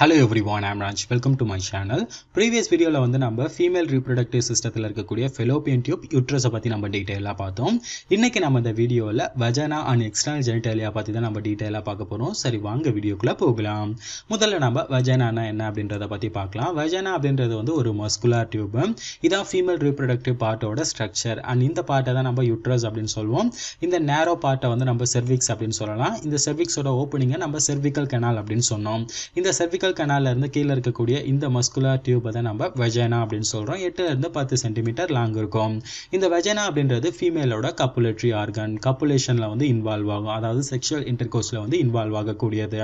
Hello everyone am Raj welcome to my channel previous வீடியோவில் வந்து நம்ம ஃபீமேல் ரீப்ரொடக்டிவ் சிஸ்டத்தில் இருக்கக்கூடிய ஃபெலோபியன் டியூப் யூட்ரஸை பற்றி நம்ம டீட்டெயிலாக பார்த்தோம். இன்றைக்கி நம்ம இந்த வீடியோவில் வஜனா அண்ட் எக்ஸ்டர்னல் ஜெனிட்டாலியா பற்றி தான் நம்ம டீட்டெயிலாக பார்க்க போகிறோம் சரி வாங்க வீடியோக்குள்ளே போகலாம். முதல்ல நம்ம வஜனானா என்ன அப்படின்றத பற்றி பார்க்கலாம். வஜனா அப்படின்றது வந்து ஒரு மஸ்குலார் டியூப் இதான் ஃபீமேல் ரீப்ரொடக்டிவ் பார்ட்டோட ஸ்ட்ரக்சர் அண்ட் இந்த பார்ட்டை தான் நம்ம யூட்ரஸ் அப்படின்னு சொல்லுவோம் இந்த நேரோ பார்ட்டை வந்து நம்ம செர்விக்ஸ் அப்படின்னு சொல்லலாம். இந்த செர்விக்ஸோட ஓப்பனிங்கை நம்ம செர்விக்கல் கெனால் அப்படின்னு சொன்னோம். இந்த செர்விக்கல் கனால கனாலேருந்து கீழே இருக்கக்கூடிய இந்த மஸ்குலர் டியூபை தான் நம்ம வெஜைனா அப்படின்னு சொல்கிறோம் எட்டுலேருந்து பத்து சென்டிமீட்டர் லாங் இருக்கும். இந்த வெஜைனா அப்படின்றது ஃபீமேலோட கப்புலேட்ரி ஆர்கன் கப்புலேஷனில் வந்து இன்வால்வ் ஆகும். அதாவது செக்ஷுவல் இன்டர்கோர்ஸில் வந்து இன்வால்வ் ஆகக்கூடியது.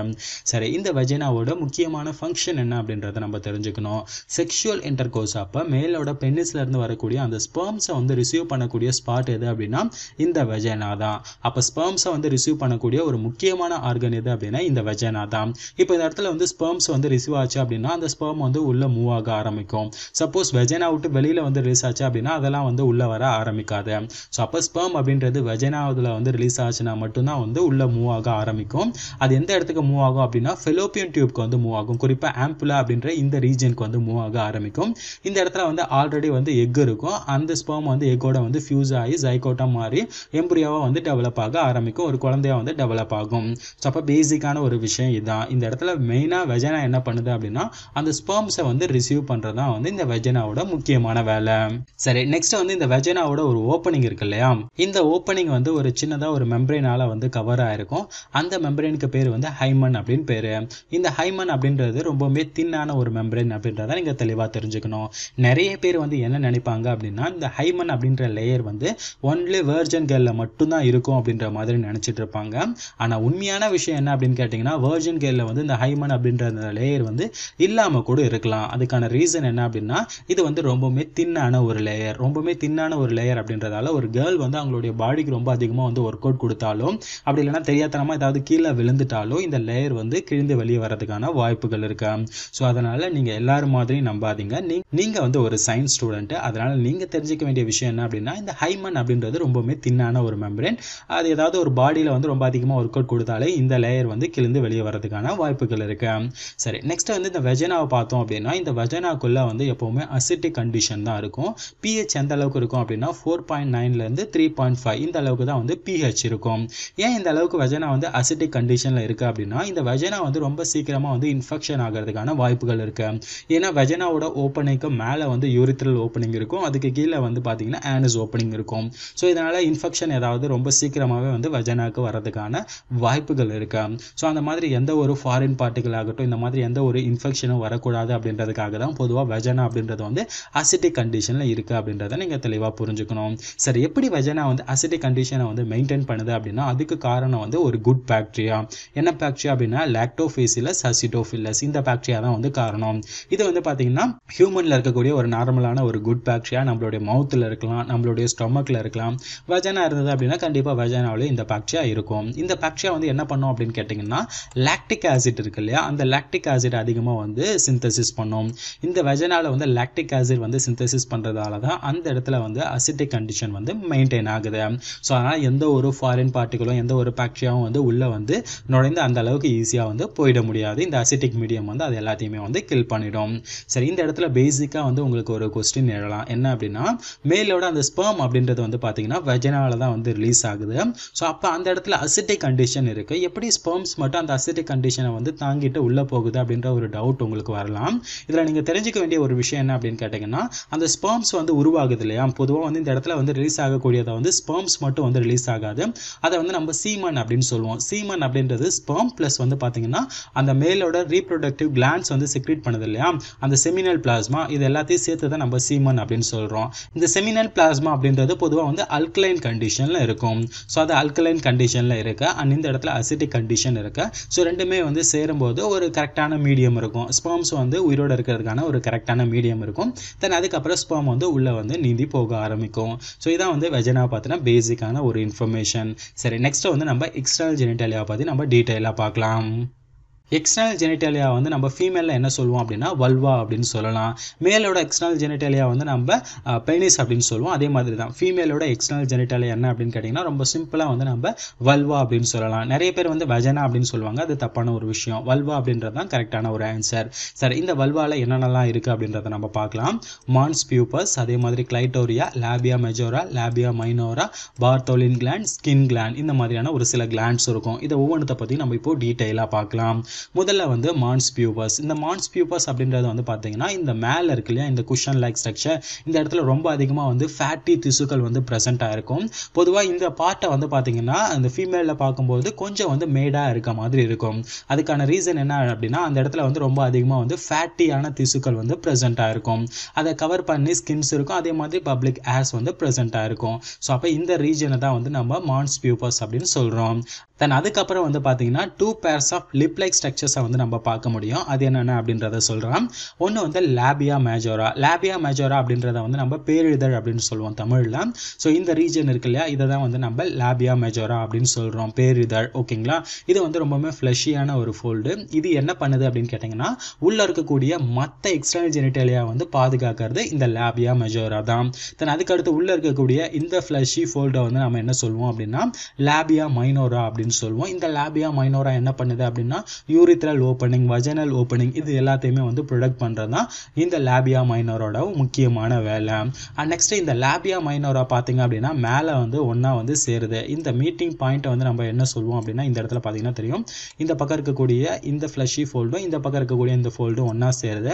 சரி இந்த வெஜைனாவோட முக்கியமான ஃபங்க்ஷன் என்ன அப்படின்றத நம்ம தெரிஞ்சுக்கணும். செக்ஷுவல் இன்டர்கோர்ஸ் அப்போ மேலோட பென்னிஸ்லேருந்து வரக்கூடிய அந்த ஸ்பெர்ம்ஸை வந்து ரிசீவ் பண்ணக்கூடிய ஸ்பாட் எது அப்படின்னா இந்த வெஜைனா தான். அப்போ ஸ்பெர்ம்ஸை வந்து ரிசீவ் பண்ணக்கூடிய ஒரு முக்கியமான ஆர்கன் எது அப்படின்னா இந்த வெஜைனா தான். இப்போ இந்த இடத்துல வந்து ஸ்பெர்ம்ஸ் வந்து ரிசீவ் ஆச்சு அப்படின்னா அந்த ஸ்பெர்ம் வந்து உள்ளே மூவ் ஆக ஆரம்பிக்கும். சப்போஸ் வெஜைனா விட்டு வெளியில் வந்து ரிலீஸ் ஆச்சு அப்படின்னா அதெல்லாம் வந்து உள்ளே வர ஆரம்பிக்காது. ஸோ அப்போ ஸ்பெர்ம் அப்படின்றது வெஜனாவதில் வந்து ரிலீஸ் ஆச்சுன்னா மட்டும்தான் வந்து உள்ளே மூவ் ஆக ஆரம்பிக்கும். அது எந்த இடத்துக்கு மூவ் ஆகும் அப்படின்னா ஃபெலோப்பியன் டியூப்க்கு வந்து மூவ் ஆகும். குறிப்பாக ஆம்புலா அப்படின்ற இந்த ரீஜனுக்கு வந்து மூவ் ஆக ஆரம்பிக்கும். இந்த இடத்துல வந்து ஆல்ரெடி வந்து எக் இருக்கும். அந்த ஸ்பெர்ம் வந்து எக்கோட வந்து ஃபியூஸ் ஆகி ஜைகோட்டா மாறி எம்புரியாவாக வந்து டெவலப் ஆக ஆரம்பிக்கும். ஒரு குழந்தையா வந்து டெவலப் ஆகும். ஸோ அப்போ பேசிக்கான ஒரு விஷயம் இதுதான் இந்த இடத்துல மெயினாக வெஜனா என்ன பண்ணுது அப்படின்னா அந்த ஸ்பெர்ம்ஸை வந்து ரிசீவ் பண்ணுறது தான் வந்து இந்த வெஜனாவோட முக்கியமான வேலை. சரி நெக்ஸ்ட் வந்து இந்த வெஜனாவோட ஒரு ஓப்பனிங் இருக்கு இல்லையா? இந்த ஓப்பனிங் வந்து ஒரு சின்னதாக ஒரு மெம்பரைனால் வந்து கவர் ஆயிருக்கும். அந்த மெம்பரைனுக்கு பேர் வந்து ஹைமன் அப்படின்னு பேர். இந்த ஹைமன் அப்படின்றது ரொம்பவுமே தின்னான ஒரு மெம்பரைன் அப்படின்றத நீங்கள் தெளிவாக தெரிஞ்சுக்கணும். நிறைய பேர் வந்து என்ன நினைப்பாங்க அப்படின்னா இந்த ஹைமன் அப்படின்ற லேயர் வந்து ஒன்லி வேர்ஜன் கேர்ல மட்டும்தான் இருக்கும் அப்படின்ற மாதிரி நினச்சிட்டு இருப்பாங்க. ஆனால் உண்மையான விஷயம் என்ன அப்படின்னு கேட்டிங்கன்னா வேர்ஜன் கேர்ல வந்து இந்த ஹைமன் அப்படின்ற லேயர் வந்து இல்லாமல் கூட இருக்கலாம். அதுக்கான ரீசன் என்ன அப்படின்னா இது வந்து ரொம்பவுமே தின்னான ஒரு லேயர் ரொம்பவுமே தின்னான ஒரு லேயர் அப்படின்றதால ஒரு கேர்ள் வந்து அவங்களுடைய பாடிக்கு ரொம்ப அதிகமாக வந்து ஒர்க் அவுட் கொடுத்தாலும் அப்படி இல்லைன்னா தெரியாதனமாக ஏதாவது கீழே விழுந்துட்டாலும் இந்த லேயர் வந்து கிழிந்து வெளியே வரதுக்கான வாய்ப்புகள் இருக்கு. ஸோ அதனால நீங்கள் எல்லாரும் மாதிரி நம்பாதீங்க. நீ நீங்கள் வந்து ஒரு சயின்ஸ் ஸ்டூடெண்ட்டு அதனால நீங்கள் தெரிஞ்சிக்க வேண்டிய விஷயம் என்ன அப்படின்னா இந்த ஹைமன் அப்படின்றது ரொம்பவுமே தின்னான ஒரு மெம்பரேன் அது ஏதாவது ஒரு பாடியில் வந்து ரொம்ப அதிகமாக ஒர்க் அவுட் கொடுத்தாலே இந்த லேயர் வந்து கிழிந்து வெளியே வரதுக்கான வாய்ப்புகள் இருக்கு. சரி நெக்ஸ்ட்டு வந்து இந்த வெஜனாவை பார்த்தோம் அப்படின்னா இந்த வெஜனாக்குள்ளே வந்து எப்போவுமே அசிட்டிக் கண்டிஷன் தான் இருக்கும். பிஹெச் எந்த அளவுக்கு இருக்கும் அப்படின்னா ஃபோர் பாயிண்ட் நைன்லேருந்து த்ரீ பாயிண்ட் ஃபைவ் இந்த அளவுக்கு தான் வந்து பிஹெச் இருக்கும். ஏன் இந்த அளவுக்கு வெஜனா வந்து அசிட்டிக் கண்டிஷனில் இருக்குது அப்படின்னா இந்த வெஜனா வந்து ரொம்ப சீக்கிரமாக வந்து இன்ஃபெக்ஷன் ஆகிறதுக்கான வாய்ப்புகள் இருக்குது ஏன்னா வெஜனாவோட ஓப்பனிங்க்கு மேலே வந்து யூரித்ரல் ஓப்பனிங் இருக்கும். அதுக்கு கீழே வந்து பார்த்தீங்கன்னா ஆனஸ் ஓப்பனிங் இருக்கும். ஸோ இதனால் இன்ஃபெக்ஷன் ஏதாவது ரொம்ப சீக்கிரமாகவே வந்து வெஜனாவுக்கு வரதுக்கான வாய்ப்புகள் இருக்குது ஸோ அந்த மாதிரி எந்த ஒரு ஃபாரின் பார்ட்டிகள் ஆகட்டும் இந்த மாதிரி எந்த ஒரு இன்ஃபெக்ஷனும் வரக்கூடாது அப்படின்றதுக்காக தான் பொதுவாக வெஜனா அப்படின்றது வந்து அசிட்டிக் கண்டிஷனில் இருக்குது அப்படின்றத நீங்கள் தெளிவாக புரிஞ்சுக்கணும். சரி எப்படி வெஜனா வந்து அசிட்டிக் கண்டிஷனை வந்து மெயின்டைன் பண்ணுது அப்படின்னா அதுக்கு காரணம் வந்து ஒரு குட் பாக்டீரியா என்ன பாக்டீரியா அப்படின்னா லாக்டோஃபேசிலஸ் அசிட்டோஃபில்லஸ் இந்த பாக்டீரியா தான் வந்து காரணம். இது வந்து பார்த்தீங்கன்னா ஹியூமனில் இருக்கக்கூடிய ஒரு நார்மலான ஒரு குட் பாக்டீரியா நம்மளுடைய மவுத்தில் இருக்கலாம் நம்மளுடைய ஸ்டொமக்கில் இருக்கலாம். வெஜனா இருந்தது அப்படின்னா கண்டிப்பாக வெஜனாவிலே இந்த பாக்டீரியா இருக்கும். இந்த பாக்டீரியா வந்து என்ன பண்ணும் அப்படின்னு கேட்டிங்கன்னா லாக்டிக் ஆசிட் இருக்கு இல்லையா? அந்த லாக்டிக் ஆசிட் அதிகமாக வந்து சிந்தசிஸ் பண்ணும். இந்த வெஜனால வந்து லாக்டிக் ஆசிட் வந்து சிந்தசிஸ் பண்ணுறதால தான் அந்த இடத்துல வந்து அசிட்டிக் கண்டிஷன் வந்து மெயின்டைன் ஆகுது. ஸோ அதனால் எந்த ஒரு ஃபாரின் பார்ட்டிகளும் எந்த ஒரு பாக்டீரியாவும் வந்து உள்ளே வந்து நுழைந்து அந்த அளவுக்கு ஈஸியாக வந்து போயிட முடியாது. இந்த அசிட்டிக் மீடியம் வந்து அது எல்லாத்தையுமே வந்து கில் பண்ணிடும். சரி இந்த இடத்துல பேசிக்காக வந்து உங்களுக்கு ஒரு கொஸ்டின் எழலாம். என்ன அப்படின்னா மேலோட அந்த ஸ்பெர்ம் அப்படின்றது வந்து பார்த்தீங்கன்னா வெஜனால தான் வந்து ரிலீஸ் ஆகுது. ஸோ அப்போ அந்த இடத்துல அசிட்டிக் கண்டிஷன் இருக்குது எப்படி ஸ்பெர்ம்ஸ் மட்டும் அந்த அசிட்டிக் கண்டிஷனை வந்து தாங்கிட்டு உள்ளே போகுது அப்படின்ற ஒரு டவுட் உங்களுக்கு வரலாம். இதில் நீங்கள் தெரிஞ்சுக்க வேண்டிய ஒரு விஷயம் என்ன அப்படின்னு கேட்டிங்கன்னா அந்த ஸ்பேம்ஸ் வந்து உருவாகுது இல்லையா? பொதுவாக வந்து இந்த இடத்துல வந்து ரிலீஸ் ஆகக்கூடியதை வந்து ஸ்பெர்ம்ஸ் மட்டும் வந்து ரிலீஸ் ஆகாது. அதை வந்து நம்ம சீமன் அப்படின்னு சொல்லுவோம். சீமன் அப்படின்றது ஸ்பேம் ப்ளஸ் வந்து பார்த்தீங்கன்னா அந்த மேலோட ரீப்ரொடக்டிவ் கிளான்ஸ் வந்து செக்ரேட் பண்ணுது இல்லையா? அந்த செமினல் பிளாஸ்மா இது எல்லாத்தையும் சேர்த்து தான் நம்ம சீமன் அப்படின்னு சொல்கிறோம் இந்த செமினல் பிளாஸ்மா அப்படின்றது பொதுவாக வந்து அல்கலைன் கண்டிஷனில் இருக்கும். ஸோ அது அல்கலைன் கண்டிஷனில் இருக்கு. அண்ட் இந்த இடத்துல அசிட்டிக் கண்டிஷன் இருக்கு. ஸோ ரெண்டுமே வந்து சேரும்போது ஒரு கரெக்டான மீடியம் இருக்கும். ஸ்பேம்ஸ் வந்து உயிரோடு இருக்கிறதுக்கான ஒரு கரெக்டான மீடியம் இருக்கும். தென் அதுக்கப்புறம் ஸ்பேம் வந்து உள்ளே வந்து நீந்தி போக ஆரம்பிக்கும். ஸோ இதான் வந்து வெஜனா பார்த்தினா பேசிக்கான ஒரு இன்ஃபர்மேஷன் சரி நெக்ஸ்ட்டு வந்து நம்ம எக்ஸ்டர்னல் ஜெனிட்டாலியா பற்றி நம்ம டீட்டெயிலாக பார்க்கலாம். எக்ஸ்டர்னல் ஜெனிட்டாலியா வந்து நம்ம ஃபீமேலில் என்ன சொல்லுவோம் அப்படின்னா வல்வா அப்படின்னு சொல்லலாம். மேலோட எக்ஸ்டர்னல் ஜெனிட்டாலியா வந்து நம்ம பெனிஸ் அப்படின்னு சொல்லுவோம். அதே மாதிரி தான் ஃபீமேலோட எக்ஸ்டர்னல் ஜெனிட்டாலியா என்ன அப்படின்னு கேட்டிங்கன்னா ரொம்ப சிம்பிளாக வந்து நம்ம வல்வா அப்படின்னு சொல்லலாம். நிறைய பேர் வந்து வஜனா அப்படின்னு சொல்லுவாங்க. அது தப்பான ஒரு விஷயம். வல்வா அப்படின்றது தான் கரெக்டான ஒரு ஆன்சர் சார் இந்த வல்வாவில் என்னென்னலாம் இருக்குது அப்படின்றத நம்ம பார்க்கலாம். மான்ஸ் பியூப்பஸ் அதே மாதிரி clitoris labia majora labia minora Bartholin gland Skene gland இந்த மாதிரியான ஒரு சில கிளாண்ட்ஸ் இருக்கும். இதை ஒவ்வொன்றத்தை பற்றி நம்ம இப்போ டீட்டெயிலாக பார்க்கலாம். முதல்ல வந்து மான்ஸ் பியூபர்ஸ் இந்த மான்ஸ் பியூபர்ஸ் அப்படின்றது வந்து பார்த்தீங்கன்னா இந்த மேலே இருக்கு இல்லையா இந்த குஷன் லைக் ஸ்ட்ரக்சர் இந்த இடத்துல ரொம்ப அதிகமாக வந்து ஃபேட்டி திசுக்கள் வந்து ப்ரெசென்ட் இருக்கும். பொதுவாக இந்த பார்ட்டை வந்து பார்த்தீங்கன்னா அந்த ஃபீமேலில் பார்க்கும்போது கொஞ்சம் வந்து மேடாக இருக்க மாதிரி இருக்கும். அதுக்கான ரீசன் என்ன அப்படின்னா அந்த இடத்துல வந்து ரொம்ப அதிகமாக வந்து ஃபேட்டியான திசுக்கள் வந்து ப்ரெசென்ட்டாக இருக்கும். அதை கவர் பண்ணி ஸ்கின்ஸ் இருக்கும். அதே மாதிரி பப்ளிக் ஏர்ஸ் வந்து ப்ரெசென்ட்டாக இருக்கும். ஸோ அப்போ இந்த ரீஜனை தான் வந்து நம்ம மான்ஸ் பியூபர்ஸ் அப்படின்னு சொல்கிறோம் தென் அதுக்கப்புறம் வந்து பார்த்தீங்கன்னா two pairs of lip like ஸ்ட்ரக்சர்ஸை வந்து நம்ம பார்க்க முடியும். அது என்னென்ன அப்படின்றத சொல்கிறோம் ஒன்று வந்து லேபியா மேஜோரா லேபியா மேஜோரா அப்படின்றத வந்து நம்ம பேரிதழ் அப்படின்னு சொல்லுவோம் தமிழில். ஸோ இந்த ரீஜன் இருக்கு இல்லையா? இதை தான் வந்து நம்ம லேபியா மேஜோரா அப்படின்னு சொல்கிறோம் பேரிதழ் ஓகேங்களா? இது வந்து ரொம்பவுமே ஃப்ளஷியான ஒரு ஃபோல்டு இது என்ன பண்ணுது அப்படின்னு கேட்டிங்கன்னா உள்ளே இருக்கக்கூடிய மற்ற எக்ஸ்டர்னல் ஜெனிட்டேலியா வந்து பாதுகாக்கிறது இந்த லேபியா மெஜோரா தான். தென் அதுக்கடுத்து உள்ளே இருக்கக்கூடிய இந்த ஃப்ளஷி ஃபோல்டை வந்து நம்ம என்ன சொல்லுவோம் அப்படின்னா லேபியா மைனோரா அப்படின்னு சொல்லுவோம். இந்த லேபியா மைனோரா என்ன பண்ணுது அப்படின்னா யூரித்ரல் ஓப்பனிங் வஜனல் ஓப்பனிங் இது எல்லாத்தையுமே வந்து ப்ரொடக்ட் பண்ணுறது தான் இந்த லேபியா மைனோரோட முக்கியமான வேலை. அண்ட் நெக்ஸ்ட் இந்த லேபியா மைனோரா பார்த்தீங்க அப்படின்னா மேலே வந்து ஒன்றா வந்து சேருது. இந்த மீட்டிங் பாயிண்ட்டை வந்து நம்ம என்ன சொல்லுவோம் அப்படின்னா இந்த இடத்துல பார்த்தீங்கன்னா தெரியும். இந்த பக்கம் இருக்கக்கூடிய இந்த ஃப்ளஷி ஃபோல்டும் இந்த பக்கம் இருக்கக்கூடிய இந்த ஃபோல்டும் ஒன்றா சேருது.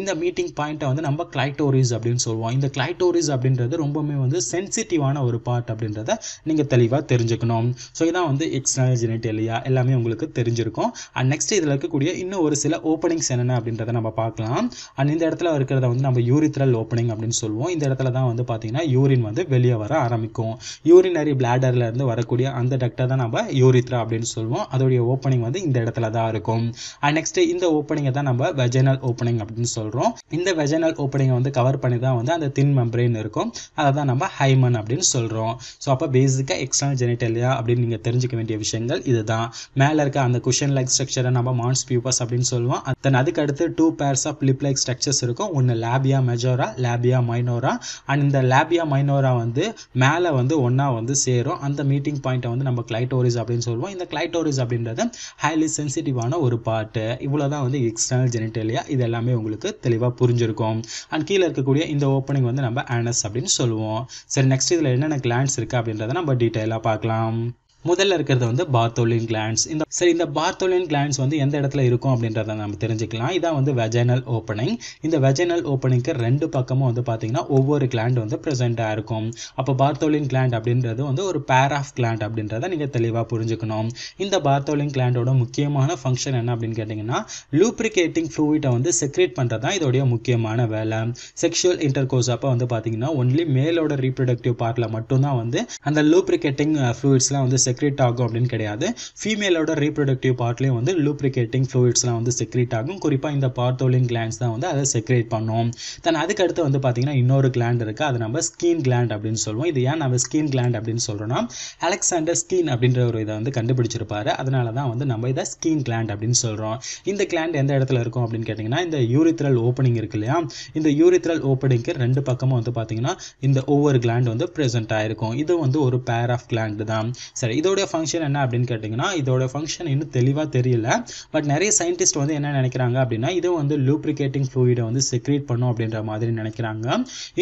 இந்த மீட்டிங் பாயிண்ட்டை வந்து நம்ம கிளைட்டோரிஸ் அப்படின்னு சொல்லுவோம். இந்த கிளைட்டோரிஸ் அப்படின்றது ரொம்பவுமே வந்து சென்சிட்டிவான ஒரு பார்ட் அப்படின்றத நீங்கள் தெளிவாக தெரிஞ்சுக்கணும். ஸோ இதான் வந்து எக்ஸ்டர்னல் ஜெனிட்டேலியா எல்லாமே உங்களுக்கு தெரிஞ்சிருக்கும். அண்ட் நெக்ஸ்ட் இதில் இருக்கக்கூடிய இன்னும் ஒரு சில ஓப்பனிங்ஸ் என்னென்ன அப்படின்றத நம்ம பார்க்கலாம். அண்ட் இந்த இடத்துல இருக்கிறத வந்து நம்ம யூரித்ரல் ஓப்பனிங் அப்படின்னு சொல்லுவோம். இந்த இடத்துல தான் வந்து பார்த்தீங்கன்னா யூரின் வந்து வெளியே வர ஆரம்பிக்கும். யூரினரி பிளாடர்ல இருந்து வரக்கூடிய அந்த டக்டை தான் நம்ம யூரித்ரா அப்படின்னு சொல்லுவோம். அதோடைய ஓப்பனிங் வந்து இந்த இடத்துல தான் இருக்கும். அண்ட் நெக்ஸ்ட் இந்த ஓப்பனிங்கை தான் நம்ம வெஜனல் ஓப்பனிங் அப்படின்னு சொல்கிறோம் இந்த வெஜனல் ஓப்பனிங்கை வந்து கவர் பண்ணி தான் வந்து அந்த தின் மெம்பரேன் இருக்கும். அதை தான் நம்ம ஹைமன் அப்படின்னு சொல்கிறோம் ஸோ அப்போ பேசிக்காக எக்ஸ்டர்னல் ஜெனிட்டலியா அப்படின்னு நீங்கள் தெரிஞ்சுக்க வேண்டிய விஷயங்கள் இதுதான். மேலே இருக்க அந்த குஷன் லைக் ஸ்ட்ரக்சரை நம்ம மான்ஸ் பியூபஸ் அப்படின்னு சொல்லுவோம். தென் அதுக்கு அடுத்து two pairs of lip like structures இருக்கும். ஒன்று labia majora labia minora and இந்த லேபியா மைனோரா வந்து மேலே வந்து ஒன்றா வந்து சேரும். அந்த மீட்டிங் பாயிண்ட்டை வந்து நம்ம கிளைட்டோரிஸ் அப்படின்னு சொல்லுவோம். இந்த கிளைட்டோரிஸ் அப்படின்றது ஹைலி சென்சிட்டிவான ஒரு பார்ட்டு இவ்வளோ தான் வந்து எக்ஸ்டர்னல் ஜெனிட்டேலியா இது எல்லாமே உங்களுக்கு தெளிவாக புரிஞ்சிருக்கும். அண்ட் கீழே இருக்கக்கூடிய இந்த ஓப்பனிங் வந்து நம்ம ஆனஸ் அப்படின்னு சொல்லுவோம். சரி நெக்ஸ்ட் இதில் என்னென்ன கிளான்ஸ் இருக்குது அப்படின்றத நம்ம டீட்டெயிலாக பார்க்கலாம். முதல்ல இருக்கிறது வந்து பார்த்தோலின் கிளான்ஸ் இந்த சரி இந்த பார்த்தோலின் கிளான்ஸ் வந்து எந்த இடத்துல இருக்கும் அப்படின்றத நம்ம தெரிஞ்சுக்கலாம். இதான் வந்து வெஜைனல் ஓப்பனிங் இந்த வெஜைனல் ஓப்பனிங்க்கு ரெண்டு பக்கமும் வந்து பார்த்தீங்கன்னா ஒவ்வொரு கிளாண்ட் வந்து ப்ரெசென்ட்டாக இருக்கும். அப்போ பார்த்தோலின் கிளாண்ட் அப்படின்றது வந்து ஒரு பேர் ஆஃப் கிளாண்ட் அப்படின்றத நீங்கள் தெளிவாக புரிஞ்சுக்கணும். இந்த பார்த்தோலின் கிளாண்டோட முக்கியமான ஃபங்க்ஷன் என்ன அப்படின்னு கேட்டிங்கன்னா லூப்ரிகேட்டிங் ஃப்ளூயிட்டை வந்து செக்ரேட் பண்ணுறது தான் இதோடைய முக்கியமான வேலை. செக்ஷுவல் இன்டர்கோர்ஸ் அப்போ வந்து பார்த்தீங்கன்னா ஒன்லி மேலோட ரீப்ரொடக்டிவ் பார்ட்டில் மட்டும்தான் வந்து அந்த லூப்ரிகேட்டிங் ஃப்ளூயிட்ஸ்லாம் uh, வந்து செக்ரேட் ஆகும் அப்படின்னு கிடையாது. ஃபீமேலோட ரீப்ரொடக்டிவ் பார்ட்லேயும் வந்து லூப்ரிகேட்டிங் ஃப்ளூயிட்ஸ்லாம் வந்து செக்ரேட் ஆகும். குறிப்பாக இந்த பார்த்தோலின் கிளாண்ட்ஸ் தான் வந்து அதை செக்ரேட் பண்ணும். தென் அதுக்கடுத்து வந்து பார்த்தீங்கன்னா இன்னொரு கிளாண்ட் இருக்குது அது நம்ம ஸ்கீன் கிளாண்ட் அப்படின்னு சொல்லுவோம். இது ஏன் நம்ம ஸ்கீன் கிளாண்ட் அப்படின்னு சொல்கிறோம்னா அலெக்சாண்டர் ஸ்கீன் அப்படின்ற ஒரு இதை வந்து கண்டுபிடிச்சிருப்பாரு. அதனால தான் வந்து நம்ம இதை ஸ்கீன் கிளாண்ட் அப்படின்னு சொல்கிறோம் இந்த கிளாண்ட் எந்த இடத்துல இருக்கும் அப்படின்னு கேட்டிங்கன்னா இந்த யூரித்ரல் ஓப்பனிங் இருக்கு இல்லையா? இந்த யூரித்ரல் ஓப்பனிங்க்கு ரெண்டு பக்கமும் வந்து பார்த்தீங்கன்னா இந்த ஒவ்வொரு கிளாண்ட் வந்து ப்ரெசென்ட் ஆகிருக்கும் இது வந்து ஒரு பேர் ஆஃப் கிளாண்ட் தான். சரி இதோட ஃபங்க்ஷன் என்ன அப்படின்னு கேட்டிங்கன்னா இதோட ஃபங்க்ஷன் இன்னும் தெளிவாக தெரியல. பட் நிறைய சயின்டிஸ்ட் வந்து என்ன நினைக்கிறாங்க அப்படின்னா இது வந்து லூப்ரிகேட்டிங் ஃப்ளூயிடை வந்து செக்ரேட் பண்ணும் அப்படின்ற மாதிரி நினைக்கிறாங்க.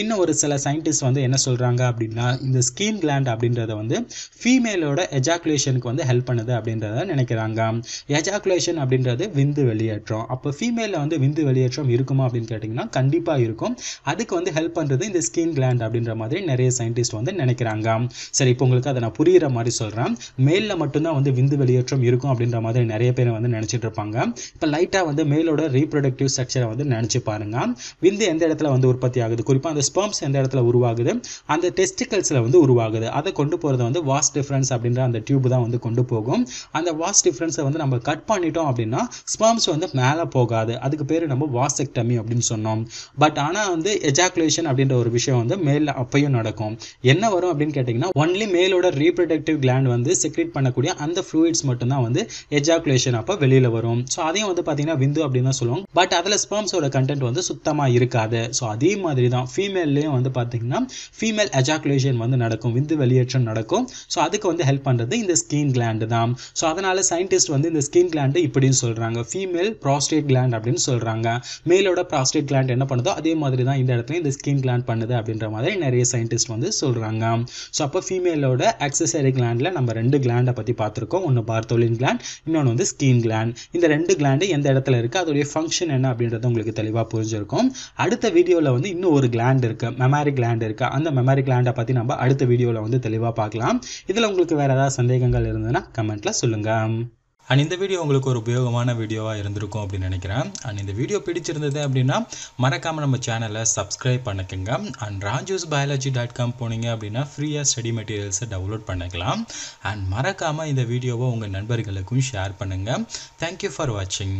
இன்னும் ஒரு சில சயின்டிஸ்ட் வந்து என்ன சொல்கிறாங்க அப்படின்னா இந்த ஸ்கீன் கிளாண்ட் அப்படின்றத வந்து ஃபீமேலோட எஜாக்குலேஷனுக்கு வந்து ஹெல்ப் பண்ணுது அப்படின்றத நினைக்கிறாங்க. எஜாக்குலேஷன் அப்படின்றது விந்து வெளியேற்றம். அப்போ ஃபீமேலில் வந்து விந்து வெளியேற்றம் இருக்குமா அப்படின்னு கேட்டிங்கன்னா கண்டிப்பாக இருக்கும். அதுக்கு வந்து ஹெல்ப் பண்ணுறது இந்த ஸ்கின் கிளாண்ட் அப்படின்ற மாதிரி நிறைய சயின்டிஸ்ட் வந்து நினைக்கிறாங்க. சரி இப்போ உங்களுக்கு அதை நான் புரிகிற மாதிரி சொல்கிறேன் மேலில் மட்டும்தான் வந்து விந்து வெளியேற்றம் இருக்கும் அப்படின்ற மாதிரி நிறைய பேர் வந்து நினச்சிட்டு இருப்பாங்க. இப்போ லைட்டாக வந்து மேலோட ரீப்ரொடக்டிவ் ஸ்ட்ரக்சரை வந்து நினச்சி பாருங்க. விந்து எந்த இடத்துல வந்து உற்பத்தி ஆகுது? குறிப்பாக அந்த ஸ்பெர்ம்ஸ் எந்த இடத்துல உருவாகுது? அந்த டெஸ்டிகல்ஸில் வந்து உருவாகுது. அதை கொண்டு போகிறது வந்து வாஸ் டிஃப்ரென்ஸ் அப்படின்ற அந்த டியூப் தான் வந்து கொண்டு போகும். அந்த வாஸ் டிஃப்ரென்ஸை வந்து நம்ம கட் பண்ணிட்டோம் அப்படின்னா ஸ்பெர்ம்ஸ் வந்து மேலே போகாது. அதுக்கு பேர் நம்ம வாசெக்டமி அப்படின்னு சொன்னோம். பட் ஆனால் வந்து எஜாக்குலேஷன் அப்படின்ற ஒரு விஷயம் வந்து மேலில் அப்பையும் நடக்கும். என்ன வரும் அப்படின்னு கேட்டிங்கன்னா ஒன்லி மேலோட ரீப்ரொடக்டிவ் கிளாண்ட் வந்து வந்து செக்ரேட் பண்ணக்கூடிய அந்த ஃப்ளூயிட்ஸ் மட்டும்தான் வந்து எஜாகுலேஷன் அப்போ வெளியில் வரும். ஸோ அதையும் வந்து பார்த்தீங்கன்னா விந்து அப்படின்னு தான் சொல்லுவோம் பட் அதில் ஸ்பெர்ம்ஸோட கண்டென்ட் வந்து சுத்தமாக இருக்காது. ஸோ அதே மாதிரி தான் ஃபீமேல்லையும் வந்து பார்த்தீங்கன்னா ஃபீமேல் எஜாகுலேஷன் வந்து நடக்கும். விந்து வெளியேற்றம் நடக்கும். ஸோ அதுக்கு வந்து ஹெல்ப் பண்ணுறது இந்த ஸ்கின் கிளாண்டு தான். ஸோ அதனால் சயின்டிஸ்ட் வந்து இந்த ஸ்கின் கிளாண்டு இப்படின்னு சொல்கிறாங்க ஃபீமேல் ப்ராஸ்டேட் கிளாண்ட் அப்படின்னு சொல்கிறாங்க மேலோட ப்ராஸ்டேட் கிளாண்ட் என்ன பண்ணுதோ அதே மாதிரி தான் இந்த இடத்துல இந்த ஸ்கின் கிளாண்ட் பண்ணுது அப்படின்ற மாதிரி நிறைய சயின்டிஸ்ட் வந்து சொல்கிறாங்க ஸோ அப்போ ஃபீமேலோட அக்சசரி கிளாண்டில் நம்ம ரெண்டு கிளாண்டை பற்றி பார்த்துருக்கோம். ஒன்று பார்த்தோலின் கிளாண்ட் இன்னொன்று வந்து ஸ்கீன் கிளாண்ட் இந்த ரெண்டு கிளாண்டு எந்த இடத்துல இருக்குது அதோடைய ஃபங்க்ஷன் என்ன அப்படின்றது உங்களுக்கு தெளிவாக புரிஞ்சிருக்கும். அடுத்த வீடியோவில் வந்து இன்னும் ஒரு கிளாண்ட் இருக்குது மெமரி கிளாண்ட் இருக்குது அந்த மெமரி கிளாண்டை பற்றி நம்ம அடுத்த வீடியோவில் வந்து தெளிவாக பார்க்கலாம். இதில் உங்களுக்கு வேறு ஏதாவது சந்தேகங்கள் இருந்ததுன்னா கமெண்ட்டில் சொல்லுங்கள் அண்ட் இந்த வீடியோ உங்களுக்கு ஒரு உபயோகமான வீடியோவாக இருந்திருக்கும் அப்படின்னு நினைக்கிறேன். அண்ட் இந்த வீடியோ பிடிச்சிருந்தது அப்படின்னா மறக்காமல் நம்ம சேனலை சப்ஸ்கிரைப் பண்ணிக்கோங்க. And Raju's biology dot com போனீங்க அப்படின்னா ஃப்ரீயாக ஸ்டடி மெட்டீரியல்ஸை டவுன்லோட் பண்ணிக்கலாம். அண்ட் மறக்காமல் இந்த வீடியோவை உங்கள் நண்பர்களுக்கும் ஷேர் பண்ணுங்கள் தேங்க்யூ ஃபார் வாட்சிங்